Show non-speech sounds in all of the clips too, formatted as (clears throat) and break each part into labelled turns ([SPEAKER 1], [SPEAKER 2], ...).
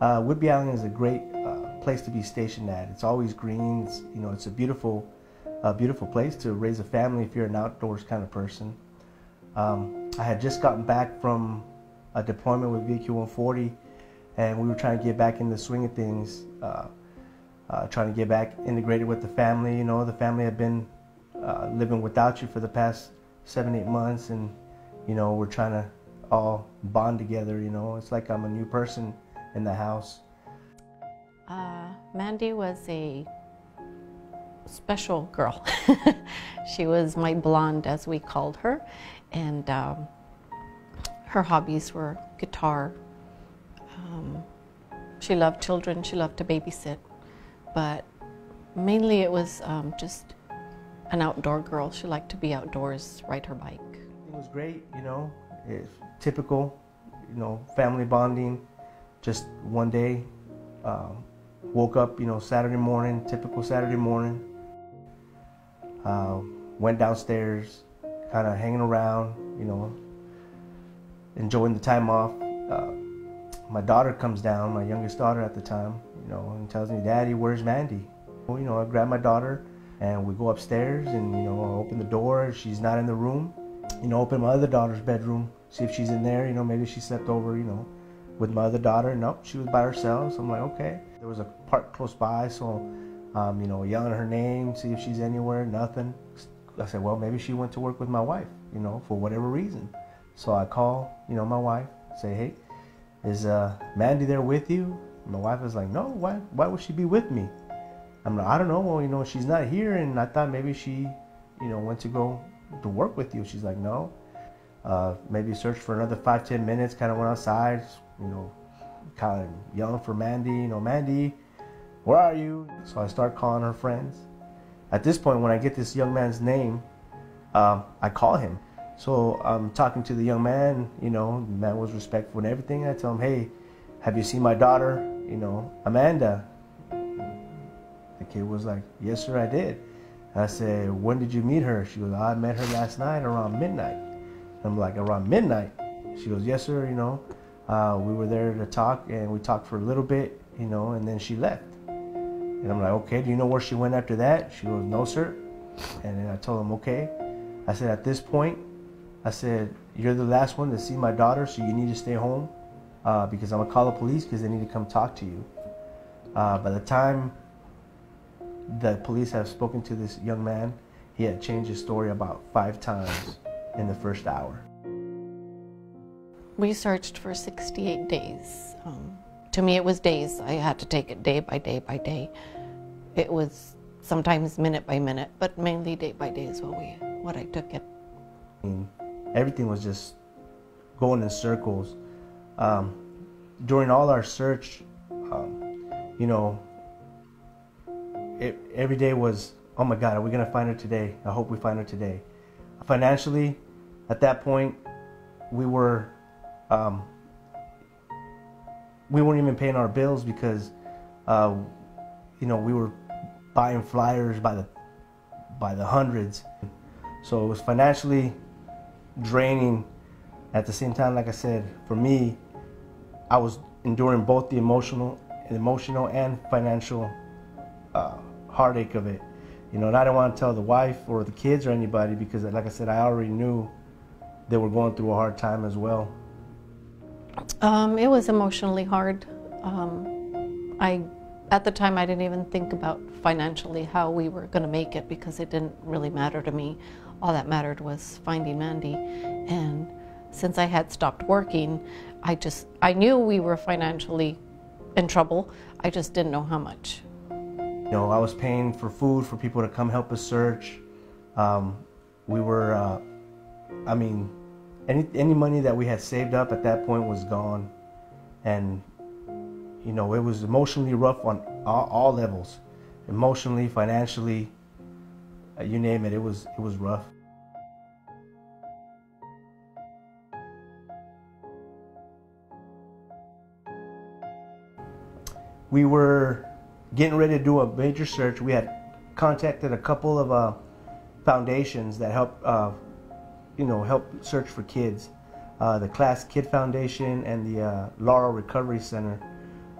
[SPEAKER 1] Uh, Whidbey Island is a great uh, place to be stationed at. It's always green. It's, you know, it's a beautiful, uh, beautiful place to raise a family if you're an outdoors kind of person. Um, I had just gotten back from a deployment with VAQ 140, and we were trying to get back in the swing of things. Uh, uh, trying to get back integrated with the family. You know, the family had been uh, living without you for the past seven, eight months, and you know, we're trying to all bond together. You know, it's like I'm a new person in the house.
[SPEAKER 2] Uh, Mandy was a special girl. (laughs) she was my blonde, as we called her, and um, her hobbies were guitar. Um, she loved children. She loved to babysit but mainly it was um, just an outdoor girl. She liked to be outdoors, ride her bike.
[SPEAKER 1] It was great, you know, it's typical, you know, family bonding. Just one day, um, woke up, you know, Saturday morning, typical Saturday morning. Uh, went downstairs, kind of hanging around, you know, enjoying the time off. Uh, my daughter comes down, my youngest daughter at the time, you know, and tells me, Daddy, where's Mandy? Well, you know, I grab my daughter and we go upstairs and, you know, I open the door. She's not in the room. You know, open my other daughter's bedroom, see if she's in there. You know, maybe she slept over, you know, with my other daughter. Nope, she was by herself. So I'm like, okay. There was a park close by, so, um, you know, yelling her name, see if she's anywhere, nothing. I said, well, maybe she went to work with my wife, you know, for whatever reason. So I call, you know, my wife, say, hey, is uh, Mandy there with you? my wife is like, no, why, why would she be with me? I'm like, I don't know. Well, you know, she's not here, and I thought maybe she, you know, went to go to work with you. She's like, no. Uh, maybe search for another five, ten minutes. Kind of went outside, you know, kind of yelling for Mandy. You know, Mandy, where are you? So I start calling her friends. At this point, when I get this young man's name, um, I call him. So I'm talking to the young man. You know, the man was respectful and everything. I tell him, hey, have you seen my daughter? you know, Amanda. The kid was like, yes, sir, I did. I said, when did you meet her? She goes, I met her last night around midnight. I'm like, around midnight? She goes, yes, sir, you know. Uh, we were there to talk and we talked for a little bit, you know, and then she left. And I'm like, okay, do you know where she went after that? She goes, no, sir. And then I told him, okay. I said, at this point, I said, you're the last one to see my daughter, so you need to stay home uh, because I'm gonna call the police because they need to come talk to you. Uh, by the time the police have spoken to this young man, he had changed his story about five times in the first hour.
[SPEAKER 2] We searched for 68 days. Um, to me, it was days. I had to take it day by day by day. It was sometimes minute by minute, but mainly day by day is what we what I took it.
[SPEAKER 1] Everything was just going in circles um, during all our search, um, you know, it, every day was, oh my God, are we gonna find her today? I hope we find her today. Financially, at that point, we were, um, we weren't even paying our bills because, uh, you know, we were buying flyers by the by the hundreds. So it was financially draining. At the same time, like I said, for me, I was enduring both the emotional, emotional and financial uh, heartache of it. You know, and I didn't want to tell the wife or the kids or anybody because, like I said, I already knew they were going through a hard time as well.
[SPEAKER 2] Um, it was emotionally hard. Um, I, at the time, I didn't even think about financially how we were going to make it because it didn't really matter to me. All that mattered was finding Mandy, and since I had stopped working, I just, I knew we were financially in trouble. I just didn't know how much.
[SPEAKER 1] You know, I was paying for food for people to come help us search. Um, we were, uh, I mean, any, any money that we had saved up at that point was gone. And, you know, it was emotionally rough on all, all levels. Emotionally, financially, uh, you name it, it was, it was rough. we were getting ready to do a major search. We had contacted a couple of uh, foundations that help, uh, you know, help search for kids. Uh, the Klass Kid Foundation and the uh, Laura Recovery Center.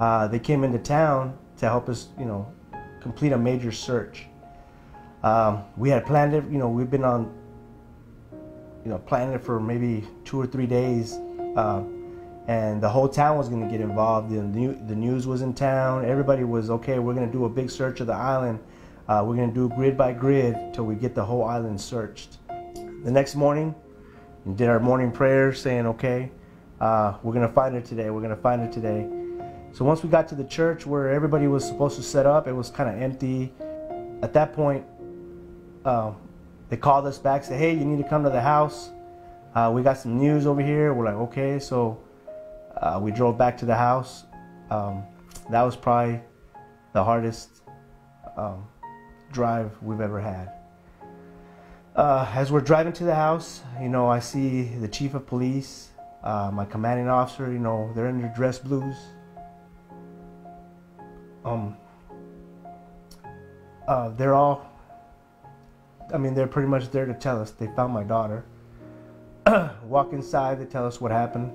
[SPEAKER 1] uh, they came into town to help us, you know, complete a major search. Um, we had planned it, you know, we've been on, you know, planning it for maybe two or three days. Uh, and the whole town was going to get involved. The, new, the news was in town. Everybody was okay. We're going to do a big search of the island. Uh, we're going to do grid by grid till we get the whole island searched. The next morning, and did our morning prayer, saying, "Okay, uh, we're going to find her today. We're going to find her today." So once we got to the church where everybody was supposed to set up, it was kind of empty. At that point, uh, they called us back, said, "Hey, you need to come to the house. Uh, we got some news over here." We're like, "Okay." So uh, we drove back to the house. Um, that was probably the hardest um, drive we've ever had. Uh, as we're driving to the house, you know, I see the chief of police, uh, my commanding officer. You know, they're in their dress blues. Um, uh, they're all. I mean, they're pretty much there to tell us they found my daughter. (clears throat) Walk inside, they tell us what happened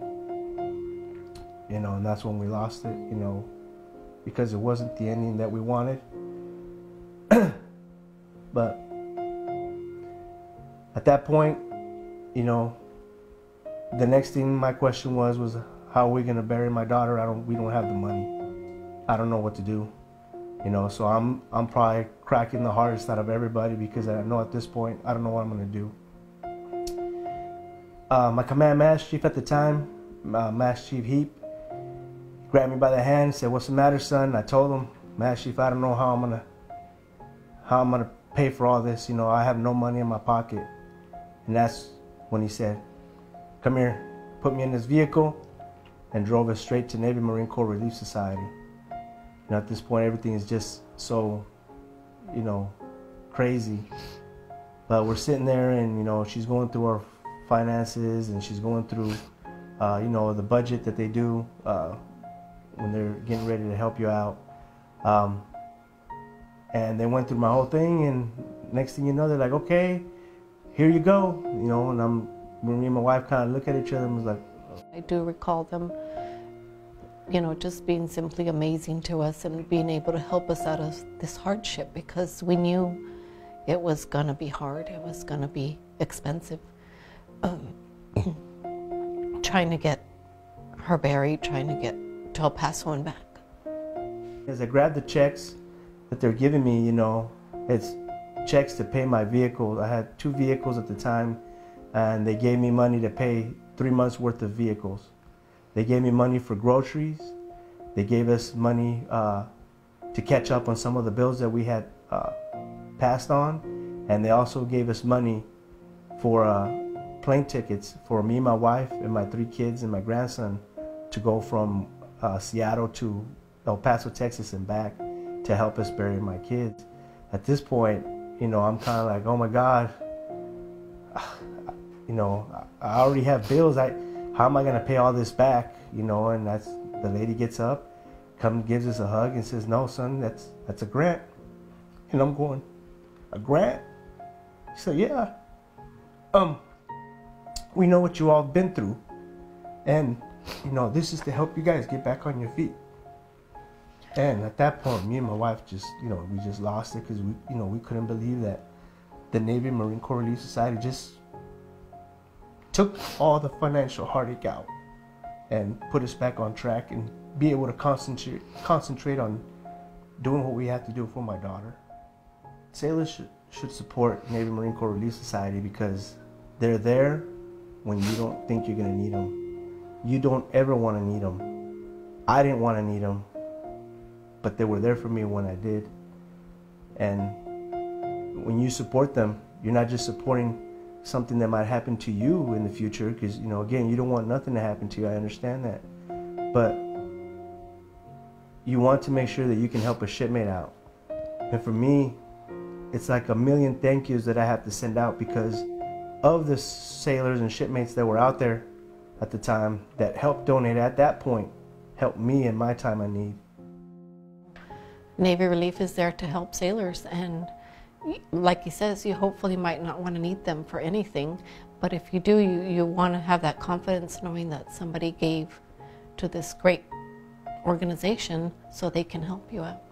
[SPEAKER 1] you know, and that's when we lost it, you know, because it wasn't the ending that we wanted. (clears throat) but at that point, you know, the next thing my question was was how are we gonna bury my daughter? I don't we don't have the money. I don't know what to do. You know, so I'm I'm probably cracking the hardest out of everybody because I know at this point I don't know what I'm gonna do. Uh, my command master chief at the time, uh, Master Chief Heap, grabbed me by the hand, and said, "What's the matter, son?" I told him, "Master Chief, I don't know how I'm gonna how I'm gonna pay for all this. You know, I have no money in my pocket." And that's when he said, "Come here, put me in this vehicle," and drove us straight to Navy Marine Corps Relief Society. You know, at this point, everything is just so, you know, crazy. But we're sitting there, and you know, she's going through our finances, and she's going through, uh, you know, the budget that they do. Uh, when they're getting ready to help you out. Um, and they went through my whole thing, and next thing you know, they're like, okay, here you go, you know. And I'm, me and my wife kind of look at each other and was like,
[SPEAKER 2] I do recall them, you know, just being simply amazing to us and being able to help us out of this hardship because we knew it was going to be hard, it was going to be expensive. Um, (clears throat) trying to get her buried, trying to get to El Paso and back.
[SPEAKER 1] As I grab the checks that they're giving me, you know, it's checks to pay my vehicle. I had two vehicles at the time, and they gave me money to pay three months worth of vehicles. They gave me money for groceries. They gave us money uh, to catch up on some of the bills that we had uh, passed on, and they also gave us money for uh, plane tickets for me, my wife, and my three kids and my grandson to go from uh, Seattle to El Paso, Texas, and back to help us bury my kids. At this point, you know, I'm kind of like, oh my God, you know, I already have bills. I, how am I gonna pay all this back? You know, and that's the lady gets up, comes gives us a hug and says, no, son, that's that's a grant. And I'm going, a grant? She said, yeah. Um, we know what you all been through, and you know, this is to help you guys get back on your feet. And at that point, me and my wife just, you know, we just lost it because we, you know, we couldn't believe that the Navy Marine Corps Relief Society just took all the financial heartache out and put us back on track and be able to concentrate concentrate on doing what we have to do for my daughter. Sailors should, should support Navy Marine Corps Relief Society because they're there when you don't think you're going to need them you don't ever want to need them. I didn't want to need them, but they were there for me when I did. And when you support them, you're not just supporting something that might happen to you in the future, because, you know, again, you don't want nothing to happen to you. I understand that. But you want to make sure that you can help a shipmate out. And for me, it's like a million thank yous that I have to send out because of the sailors and shipmates that were out there at the time that helped donate at that point helped me in my time of need.
[SPEAKER 2] Navy Relief is there to help sailors and like he says, you hopefully might not want to need them for anything, but if you do, you, you want to have that confidence knowing that somebody gave to this great organization so they can help you out.